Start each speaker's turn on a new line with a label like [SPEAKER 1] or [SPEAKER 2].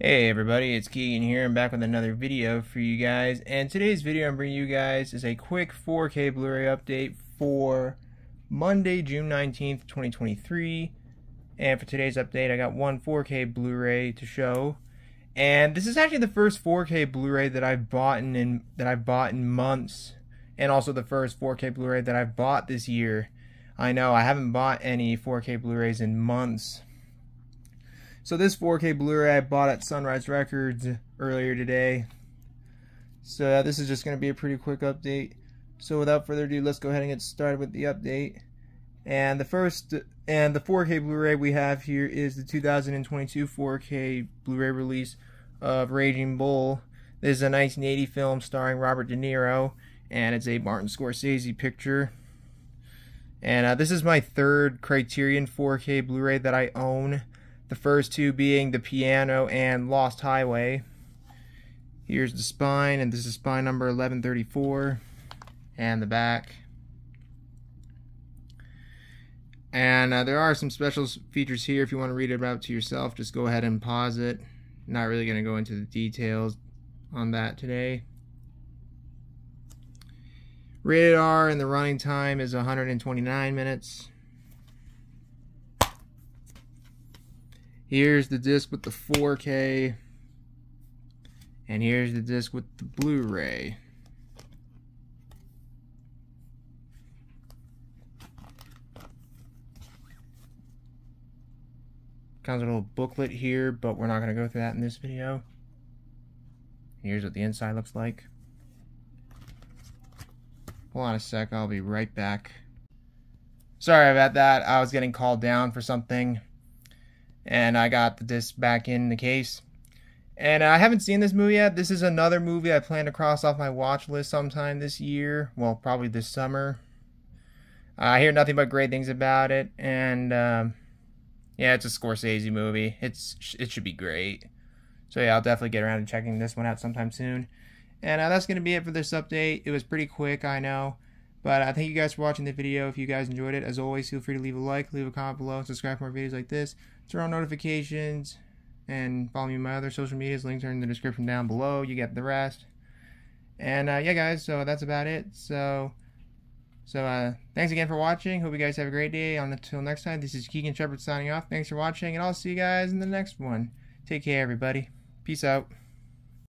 [SPEAKER 1] Hey everybody, it's Keagan here. I'm back with another video for you guys. And today's video I'm bringing you guys is a quick 4K Blu-ray update for Monday, June 19th, 2023. And for today's update, I got one 4K Blu-ray to show. And this is actually the first 4K Blu-ray that I've bought in, in that I've bought in months, and also the first 4K Blu-ray that I've bought this year. I know I haven't bought any 4K Blu-rays in months. So this 4K Blu-ray I bought at Sunrise Records earlier today. So this is just going to be a pretty quick update. So without further ado, let's go ahead and get started with the update. And the first and the 4K Blu-ray we have here is the 2022 4K Blu-ray release of Raging Bull. This is a 1980 film starring Robert De Niro, and it's a Martin Scorsese picture. And uh, this is my third Criterion 4K Blu-ray that I own. The first two being The Piano and Lost Highway. Here's the spine, and this is spine number 1134. And the back. And uh, there are some special features here. If you want to read it about to yourself, just go ahead and pause it. Not really going to go into the details on that today. Rated R and the running time is 129 minutes. Here's the disc with the 4K. And here's the disc with the Blu-ray. Comes with a little booklet here, but we're not going to go through that in this video. Here's what the inside looks like. Hold on a sec, I'll be right back. Sorry about that, I was getting called down for something. And I got the disc back in the case. And I haven't seen this movie yet. This is another movie I plan to cross off my watch list sometime this year. Well, probably this summer. I hear nothing but great things about it. And, um, yeah, it's a Scorsese movie. It's It should be great. So yeah, I'll definitely get around to checking this one out sometime soon. And uh, that's going to be it for this update. It was pretty quick, I know. But I uh, thank you guys for watching the video. If you guys enjoyed it, as always, feel free to leave a like, leave a comment below, subscribe for more videos like this. Turn on notifications, and follow me on my other social medias. Links are in the description down below. You get the rest. And uh, yeah, guys, so that's about it. So, so uh, thanks again for watching. Hope you guys have a great day. Until next time, this is Keagan Sheppard signing off. Thanks for watching, and I'll see you guys in the next one. Take care, everybody. Peace out.